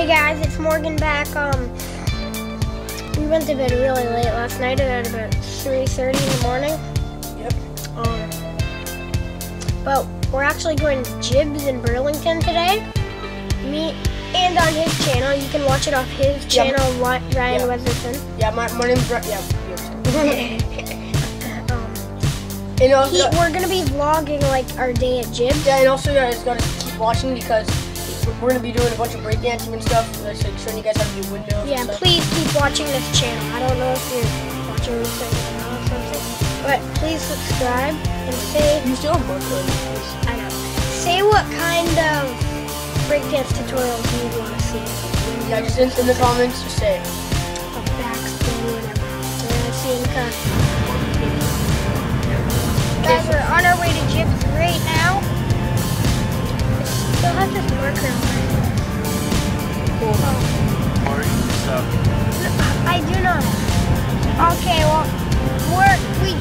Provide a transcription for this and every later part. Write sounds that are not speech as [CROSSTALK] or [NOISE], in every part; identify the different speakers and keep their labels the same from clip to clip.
Speaker 1: Hey guys, it's Morgan back. Um, we went to bed really late last night at about 3.30 in the morning.
Speaker 2: Yep.
Speaker 1: Um, but we're actually going to Jibs in Burlington today. Me and on his channel, you can watch it off his
Speaker 2: Yep.
Speaker 1: channel, Ry- Ryan
Speaker 2: Yep.
Speaker 1: Weatherson.
Speaker 2: Yeah, my, my name's Brett. Yeah.
Speaker 1: um, [LAUGHS]
Speaker 2: and also,
Speaker 1: he, we're gonna be vlogging like our day at Jibs.
Speaker 2: yeah, and also you guys gotta keep watching because we're gonna be doing a bunch of breakdancing and stuff. Like showing you guys how to do windmills.
Speaker 1: Yeah, please keep watching this channel. I don't know if you're watching this right now or something, but please subscribe and say
Speaker 2: You still have more clothes.
Speaker 1: I know. Say what kind of breakdance tutorials you want to see.
Speaker 2: Yeah, just in, in the comments, just say.
Speaker 1: A backspin, whatever. We're gonna see in the car. Guys, we're on our way to Jibs right now.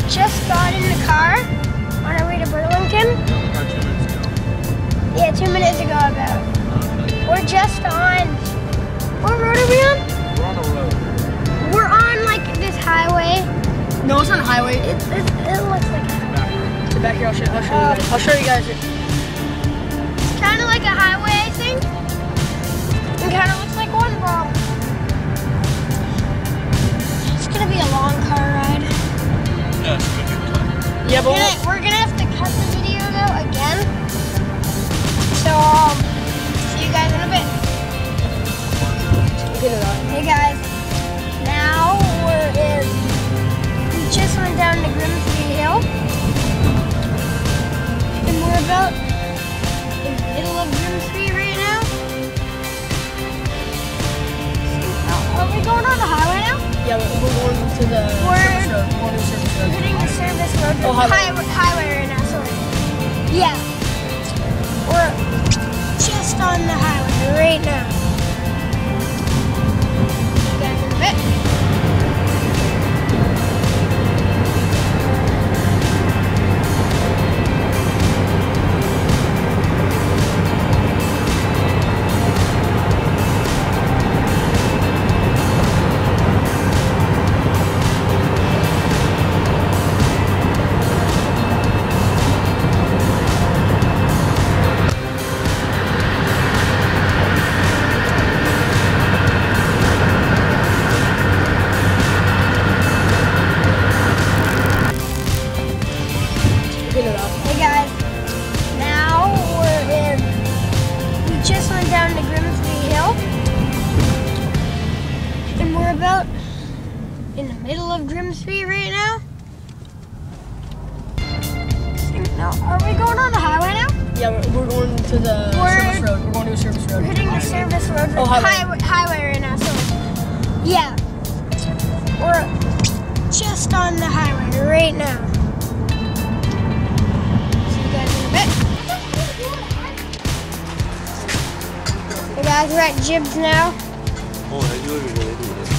Speaker 3: Just
Speaker 1: got in the car on our way to Burlington.
Speaker 3: about two minutes ago.
Speaker 1: Yeah, two minutes ago about. We're just on. What road are we on?
Speaker 3: We're on a road.
Speaker 1: We're on like this highway.
Speaker 2: No, it's on a highway.
Speaker 1: It, it, it looks like
Speaker 3: Back road.
Speaker 2: So back here, I'll show, I'll show
Speaker 1: Uh,
Speaker 2: you guys. I'll show you guys it.
Speaker 1: it's kind of like a highway, I think. It kind of
Speaker 3: Yeah,
Speaker 1: We're
Speaker 2: but
Speaker 1: gonna, we're gonna have to cut the video though again. So um, see you guys in a bit.
Speaker 2: get it out.
Speaker 1: Hey guys, now we're in. We just went down to Grimsby Hill, and we're about in the middle of Grimsby right now. Oh, Are we going on the highway now?
Speaker 2: Yeah, we're, we're going to the
Speaker 1: We're-.
Speaker 2: We're going to the service
Speaker 1: We're
Speaker 2: road.
Speaker 1: hitting service road.
Speaker 2: Oh, highway.
Speaker 1: highway. highway right now. Sorry. Yeah, in the middle of Grimsby right now. No, are we going on the highway now?
Speaker 2: Yeah, we're, we're going to the
Speaker 1: We're-
Speaker 2: service road. We're going to a service road.
Speaker 1: We're
Speaker 2: road.
Speaker 1: hitting the service road.
Speaker 2: Oh, highway.
Speaker 1: highway, highway right now. So, yeah, we're just on the highway right now. See you guys in a bit. Hey guys, we're at Jibs now.
Speaker 3: Oh, I do it really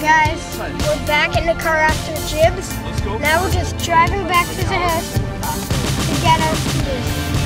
Speaker 1: guys, we're back in the car after Jibs. Now we're just driving back to the house to get us to this.